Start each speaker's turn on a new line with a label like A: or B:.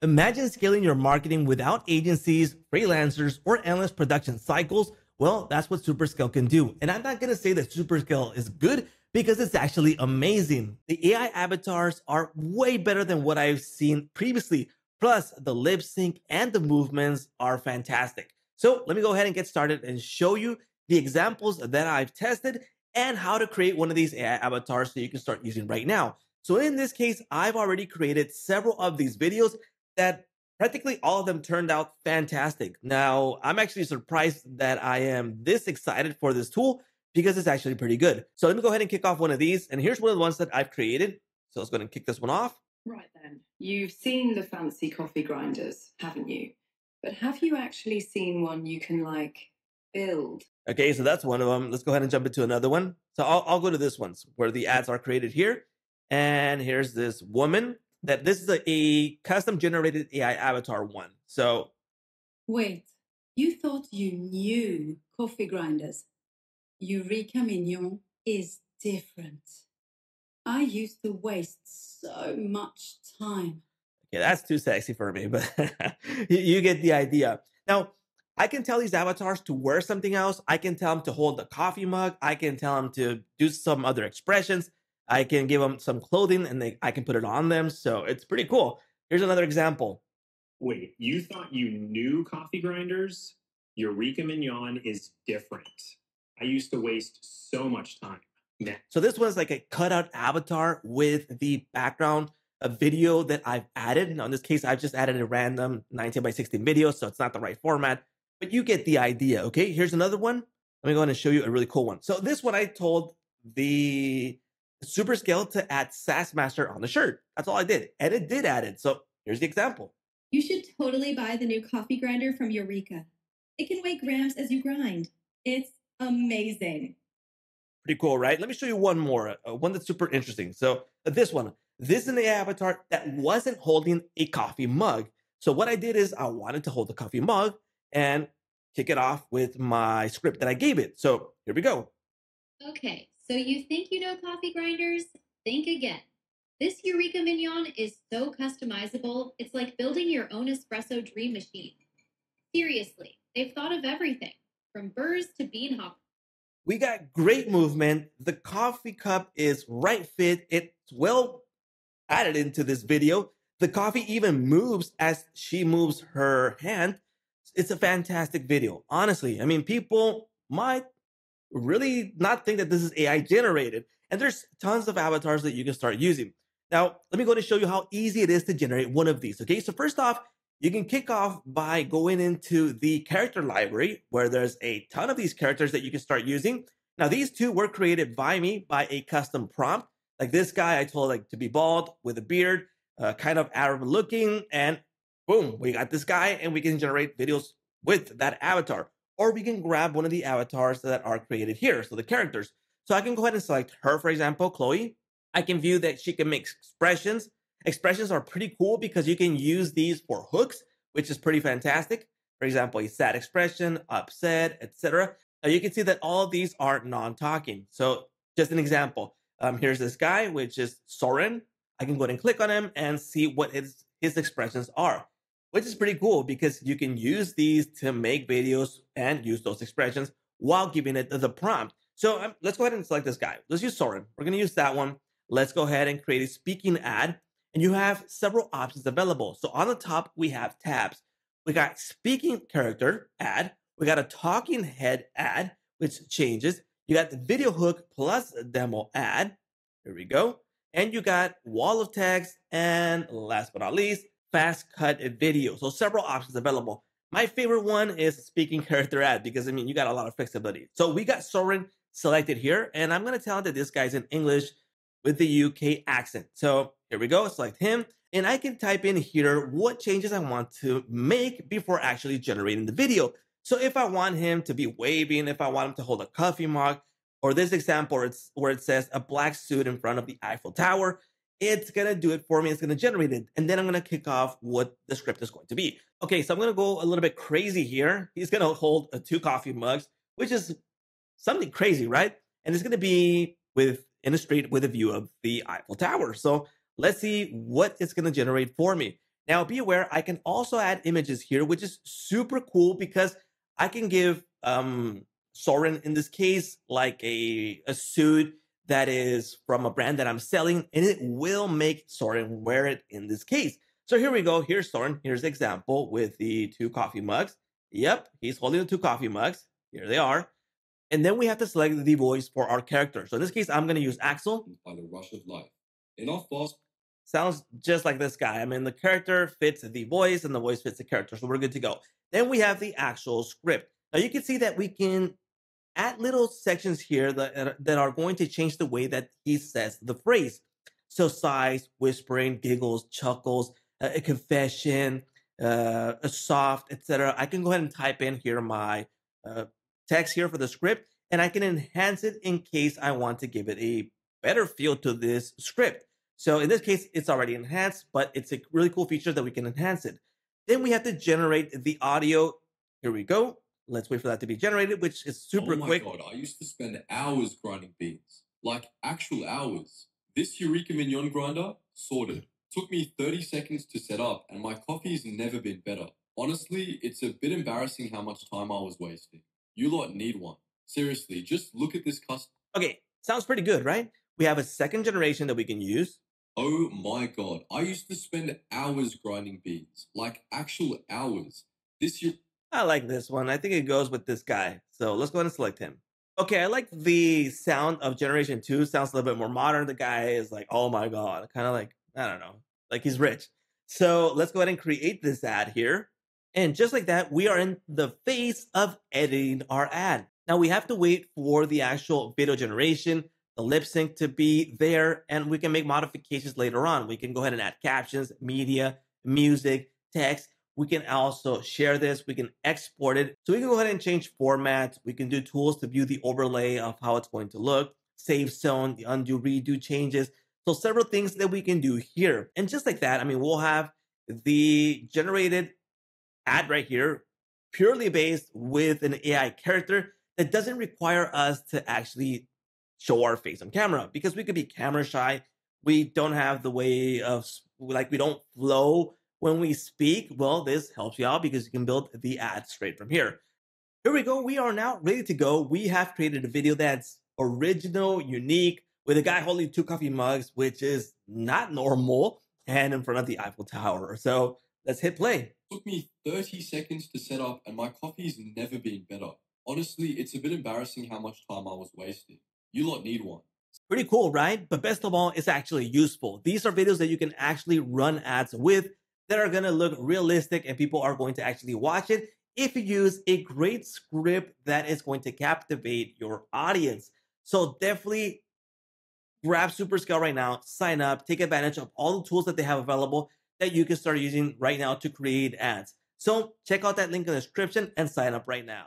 A: Imagine scaling your marketing without agencies, freelancers, or endless production cycles. Well, that's what Superscale can do. And I'm not going to say that Superscale is good because it's actually amazing. The AI avatars are way better than what I've seen previously. Plus, the lip sync and the movements are fantastic. So let me go ahead and get started and show you the examples that I've tested and how to create one of these AI avatars so you can start using right now. So in this case, I've already created several of these videos that practically all of them turned out fantastic. Now, I'm actually surprised that I am this excited for this tool because it's actually pretty good. So let me go ahead and kick off one of these. And here's one of the ones that I've created. So let's go ahead and kick this one off.
B: Right then, you've seen the fancy coffee grinders, haven't you? But have you actually seen one you can like build?
A: Okay, so that's one of them. Let's go ahead and jump into another one. So I'll, I'll go to this one where the ads are created here. And here's this woman that this is a, a custom generated AI avatar one. So
C: Wait, you thought you knew coffee grinders. Eureka Mignon is different. I used to waste so much time.
A: Okay, that's too sexy for me, but you, you get the idea. Now, I can tell these avatars to wear something else. I can tell them to hold the coffee mug. I can tell them to do some other expressions. I can give them some clothing and they, I can put it on them. So it's pretty cool. Here's another example.
D: Wait, you thought you knew coffee grinders? Eureka Mignon is different. I used to waste so much time. Nah.
A: So this one's like a cutout avatar with the background a video that I've added. Now in this case, I've just added a random 19 by 16 video, so it's not the right format, but you get the idea. Okay, here's another one. Let me go ahead and show you a really cool one. So this one I told the Superscale to add SaaS Master on the shirt. That's all I did. And it did add it. So here's the example.
E: You should totally buy the new coffee grinder from Eureka. It can weigh grams as you grind. It's amazing.
A: Pretty cool, right? Let me show you one more, uh, one that's super interesting. So uh, this one, this is an AI avatar that wasn't holding a coffee mug. So what I did is I wanted to hold the coffee mug and kick it off with my script that I gave it. So here we go.
F: Okay, so you think you know coffee grinders? Think again. This Eureka Mignon is so customizable, it's like building your own espresso dream machine. Seriously, they've thought of everything, from burrs to bean hopper.
A: We got great movement. The coffee cup is right fit. It's well added into this video. The coffee even moves as she moves her hand. It's a fantastic video. Honestly, I mean, people might really not think that this is AI generated. And there's tons of avatars that you can start using. Now, let me go to show you how easy it is to generate one of these. Okay, so first off, you can kick off by going into the character library where there's a ton of these characters that you can start using. Now, these two were created by me by a custom prompt. Like this guy, I told like to be bald with a beard, uh, kind of Arab looking, and boom, we got this guy, and we can generate videos with that avatar or we can grab one of the avatars that are created here. So the characters. So I can go ahead and select her, for example, Chloe. I can view that she can make expressions. Expressions are pretty cool because you can use these for hooks, which is pretty fantastic. For example, a sad expression, upset, etc. Now you can see that all of these are non-talking. So just an example. Um, here's this guy, which is Soren. I can go ahead and click on him and see what his, his expressions are which is pretty cool because you can use these to make videos and use those expressions while giving it the prompt. So um, let's go ahead and select this guy. Let's use Soren. We're going to use that one. Let's go ahead and create a speaking ad. And you have several options available. So on the top, we have tabs. We got speaking character ad. We got a talking head ad, which changes. You got the video hook plus demo ad. Here we go. And you got wall of text. And last but not least, fast cut video. So several options available. My favorite one is speaking character ad because I mean, you got a lot of flexibility. So we got Soren selected here and I'm going to tell that this guy's in English with the UK accent. So here we go. Select him and I can type in here what changes I want to make before actually generating the video. So if I want him to be waving, if I want him to hold a coffee mug, or this example it's where it says a black suit in front of the Eiffel Tower, it's going to do it for me. It's going to generate it. And then I'm going to kick off what the script is going to be. Okay, so I'm going to go a little bit crazy here. He's going to hold uh, two coffee mugs, which is something crazy, right? And it's going to be with in a street with a view of the Eiffel Tower. So let's see what it's going to generate for me. Now, be aware, I can also add images here, which is super cool because I can give um, Soren, in this case, like a, a suit that is from a brand that I'm selling, and it will make Soren wear it in this case. So here we go. Here's Soren. Here's the example with the two coffee mugs. Yep, he's holding the two coffee mugs. Here they are. And then we have to select the voice for our character. So in this case, I'm going to use Axel.
G: By the rush of life. Our fast
A: sounds just like this guy. I mean, the character fits the voice and the voice fits the character. So we're good to go. Then we have the actual script. Now you can see that we can add little sections here that, that are going to change the way that he says the phrase. So sighs, whispering, giggles, chuckles, uh, a confession, uh, a soft, etc. I can go ahead and type in here my uh, text here for the script, and I can enhance it in case I want to give it a better feel to this script. So in this case, it's already enhanced, but it's a really cool feature that we can enhance it. Then we have to generate the audio. Here we go. Let's wait for that to be generated, which is super
G: oh my
A: quick.
G: God, I used to spend hours grinding beans, like actual hours. This Eureka Mignon grinder, sorted. Took me 30 seconds to set up, and my coffee's never been better. Honestly, it's a bit embarrassing how much time I was wasting. You lot need one. Seriously, just look at this custom.
A: Okay, sounds pretty good, right? We have a second generation that we can use.
G: Oh my god, I used to spend hours grinding beans, like actual hours. This year.
A: I like this one. I think it goes with this guy. So let's go ahead and select him. Okay, I like the sound of Generation 2. Sounds a little bit more modern. The guy is like, oh my god, kind of like, I don't know, like he's rich. So let's go ahead and create this ad here. And just like that, we are in the phase of editing our ad. Now we have to wait for the actual video generation the lip sync to be there, and we can make modifications later on. We can go ahead and add captions, media, music, text. We can also share this. We can export it. So we can go ahead and change formats. We can do tools to view the overlay of how it's going to look, save zone, the undo, redo changes. So several things that we can do here. And just like that, I mean, we'll have the generated ad right here, purely based with an AI character that doesn't require us to actually show our face on camera because we could be camera shy. We don't have the way of like we don't flow when we speak. Well, this helps you out because you can build the ad straight from here. Here we go. We are now ready to go. We have created a video that's original, unique, with a guy holding two coffee mugs, which is not normal, and in front of the Eiffel Tower. So let's hit play.
G: It took me 30 seconds to set up, and my coffee's never been better. Honestly, it's a bit embarrassing how much time I was wasting. You lot need one.
A: Pretty cool, right? But best of all, it's actually useful. These are videos that you can actually run ads with that are going to look realistic and people are going to actually watch it if you use a great script that is going to captivate your audience. So definitely grab Superscale right now, sign up, take advantage of all the tools that they have available that you can start using right now to create ads. So check out that link in the description and sign up right now.